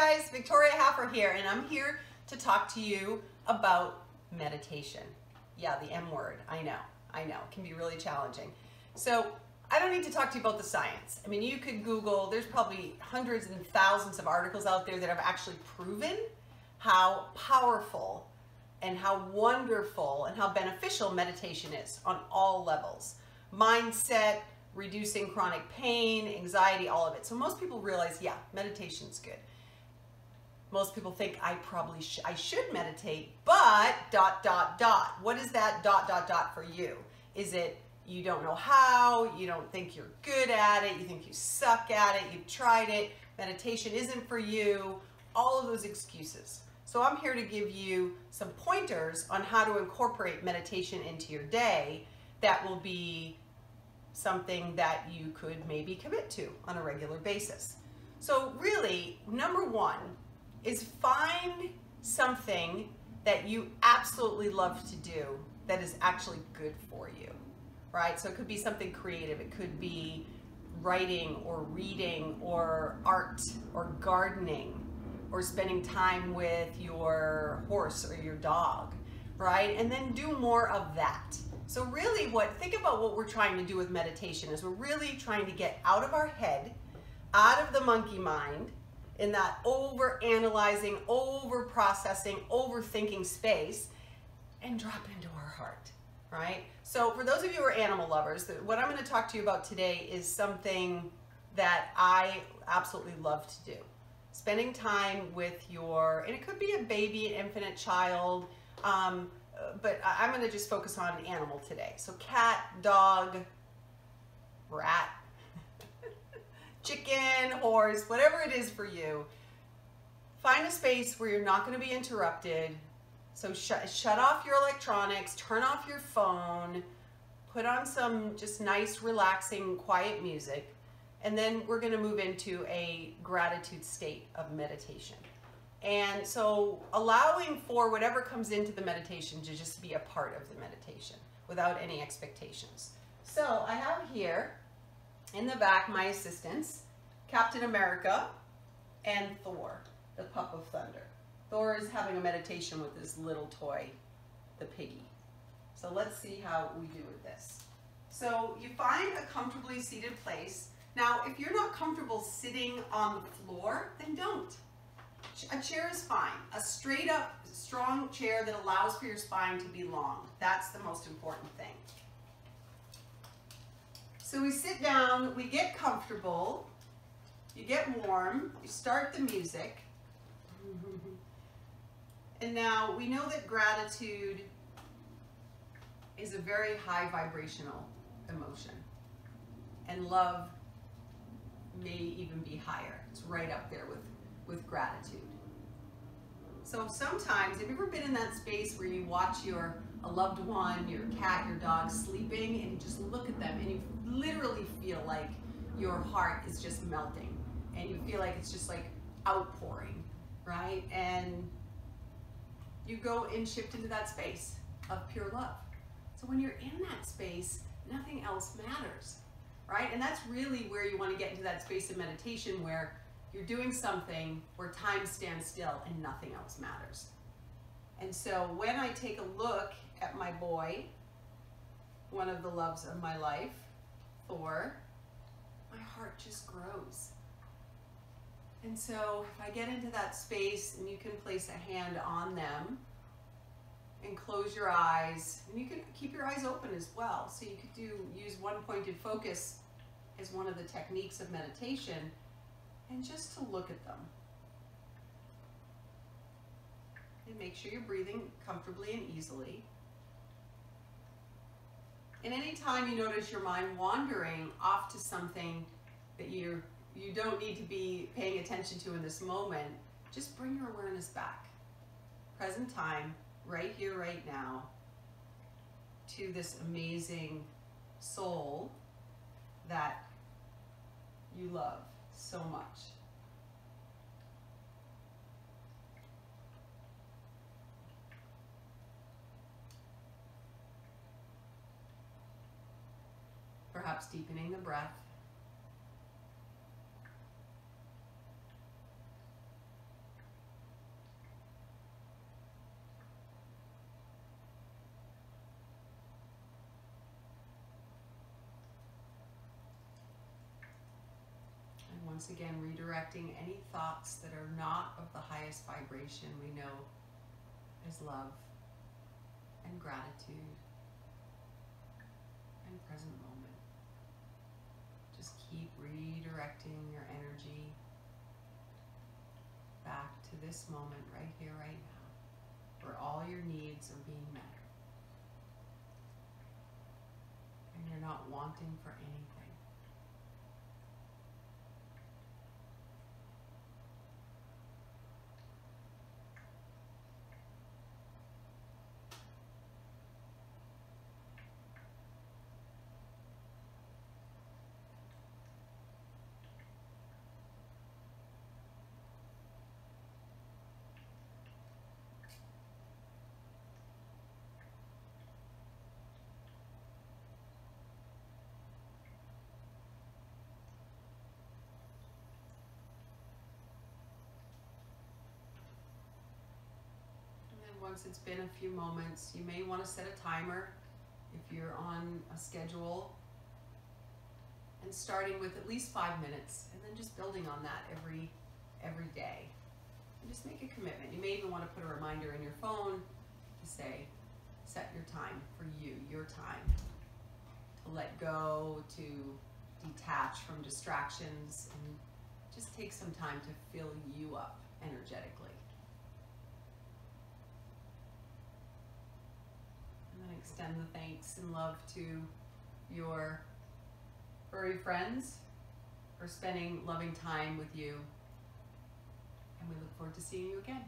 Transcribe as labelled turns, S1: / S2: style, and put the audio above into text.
S1: guys, Victoria Haffer here, and I'm here to talk to you about meditation. Yeah, the M word, I know, I know, it can be really challenging. So I don't need to talk to you about the science. I mean, you could Google, there's probably hundreds and thousands of articles out there that have actually proven how powerful and how wonderful and how beneficial meditation is on all levels. Mindset, reducing chronic pain, anxiety, all of it. So most people realize, yeah, meditation's good. Most people think I probably sh I should meditate, but dot dot dot. What is that dot dot dot for you? Is it you don't know how, you don't think you're good at it, you think you suck at it, you've tried it, meditation isn't for you, all of those excuses. So I'm here to give you some pointers on how to incorporate meditation into your day that will be something that you could maybe commit to on a regular basis. So really, number one is find something that you absolutely love to do that is actually good for you right? So it could be something creative. It could be writing or reading or art or gardening or spending time with your horse or your dog, right? And then do more of that. So really what, think about what we're trying to do with meditation is we're really trying to get out of our head, out of the monkey mind, in that over analyzing, over processing, overthinking space, and drop into our heart right? So for those of you who are animal lovers, what I'm going to talk to you about today is something that I absolutely love to do. Spending time with your, and it could be a baby, an infant child, um, but I'm going to just focus on animal today. So cat, dog, rat, horse, whatever it is for you. Find a space where you're not going to be interrupted, so shut, shut off your electronics, turn off your phone, put on some just nice, relaxing, quiet music, and then we're gonna move into a gratitude state of meditation. And so allowing for whatever comes into the meditation to just be a part of the meditation without any expectations. So I have here in the back my assistants, Captain America and Thor, the Pup of Thunder. Thor is having a meditation with his little toy, the piggy. So let's see how we do with this. So you find a comfortably seated place. Now, if you're not comfortable sitting on the floor, then don't. A chair is fine. A straight up, strong chair that allows for your spine to be long. That's the most important thing. So we sit down, we get comfortable, you get warm, you start the music. And now we know that gratitude is a very high vibrational emotion. And love may even be higher. It's right up there with, with gratitude. So sometimes, have you ever been in that space where you watch your a loved one, your cat, your dog sleeping, and you just look at them and you literally feel like your heart is just melting and you feel like it's just like outpouring, right? And you go and shift into that space of pure love. So when you're in that space, nothing else matters, right? And that's really where you want to get into that space of meditation where you're doing something where time stands still and nothing else matters. And so when I take a look at my boy, one of the loves of my life, Thor, my heart just grows. And so if I get into that space and you can place a hand on them and close your eyes, and you can keep your eyes open as well. So you could do use one pointed focus as one of the techniques of meditation and just to look at them. And make sure you're breathing comfortably and easily. And anytime you notice your mind wandering off to something that you're you don't need to be paying attention to in this moment, just bring your awareness back. Present time, right here, right now, to this amazing soul that you love so much. Perhaps deepening the breath. Once again, redirecting any thoughts that are not of the highest vibration we know as love and gratitude and present moment. Just keep redirecting your energy back to this moment right here, right now, where all your needs are being met. And you're not wanting for anything. And then once it's been a few moments, you may want to set a timer if you're on a schedule and starting with at least five minutes and then just building on that every every day. And just make a commitment. You may even want to put a reminder in your phone to say, set your time for you, your time. To let go, to detach from distractions and just take some time to fill you up energetically. And then extend the thanks and love to your furry friends for spending loving time with you. And we look forward to seeing you again.